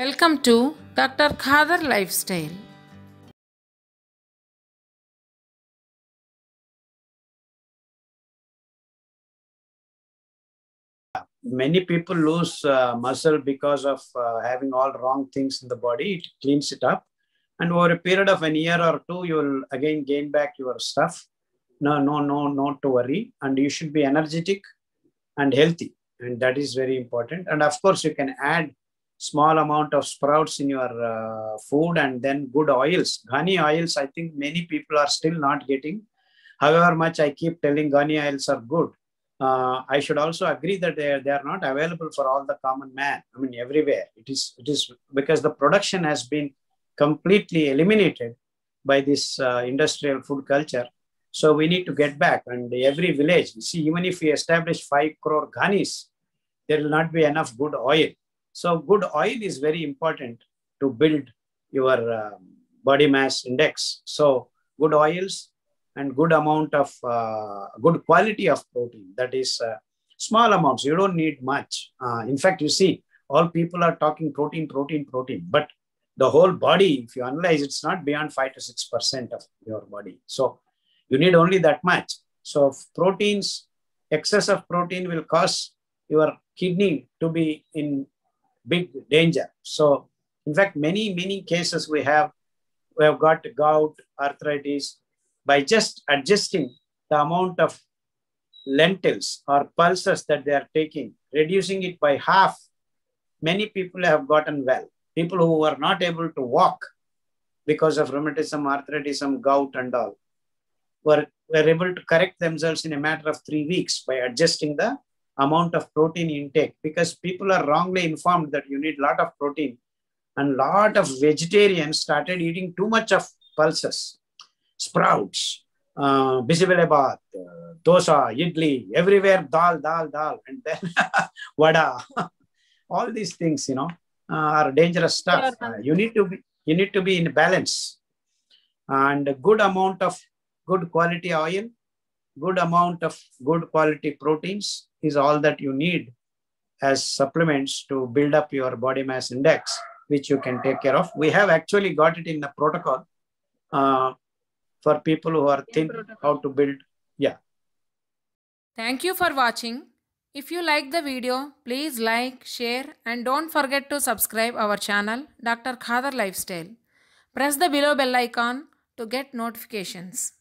Welcome to Dr. Khadar Lifestyle. many people lose uh, muscle because of uh, having all wrong things in the body. It cleans it up. And over a period of an year or two you will again gain back your stuff. No no no not to worry. And you should be energetic and healthy. And that is very important. And of course you can add small amount of sprouts in your uh, food and then good oils ghani oils i think many people are still not getting however much i keep telling ghani oils are good uh, I should also agree that they are, they are not available for all the common man. I mean, everywhere. It is, it is because the production has been completely eliminated by this uh, industrial food culture. So we need to get back. And every village, see, even if we establish 5 crore ghanis, there will not be enough good oil. So good oil is very important to build your uh, body mass index. So good oils, and good amount of uh, good quality of protein that is uh, small amounts you don't need much. Uh, in fact you see all people are talking protein protein protein but the whole body if you analyze it's not beyond 5 to 6 percent of your body. So you need only that much. So proteins excess of protein will cause your kidney to be in big danger so in fact many many cases we have we have got gout arthritis by just adjusting the amount of lentils or pulses that they are taking, reducing it by half, many people have gotten well. People who were not able to walk because of rheumatism, arthritism, gout, and all were, were able to correct themselves in a matter of three weeks by adjusting the amount of protein intake because people are wrongly informed that you need a lot of protein and lot of vegetarians started eating too much of pulses sprouts, uh, bisibelebath, uh, dosa, idli, everywhere dal, dal, dal, and then vada. All these things, you know, uh, are dangerous stuff. Uh, you need to be, you need to be in balance, and a good amount of good quality oil, good amount of good quality proteins is all that you need as supplements to build up your body mass index, which you can take care of. We have actually got it in the protocol. Uh, for people who are thin how to build yeah Thank you for watching. If you like the video, please like, share, and don't forget to subscribe our channel, Dr. Khadar Lifestyle. Press the below bell icon to get notifications.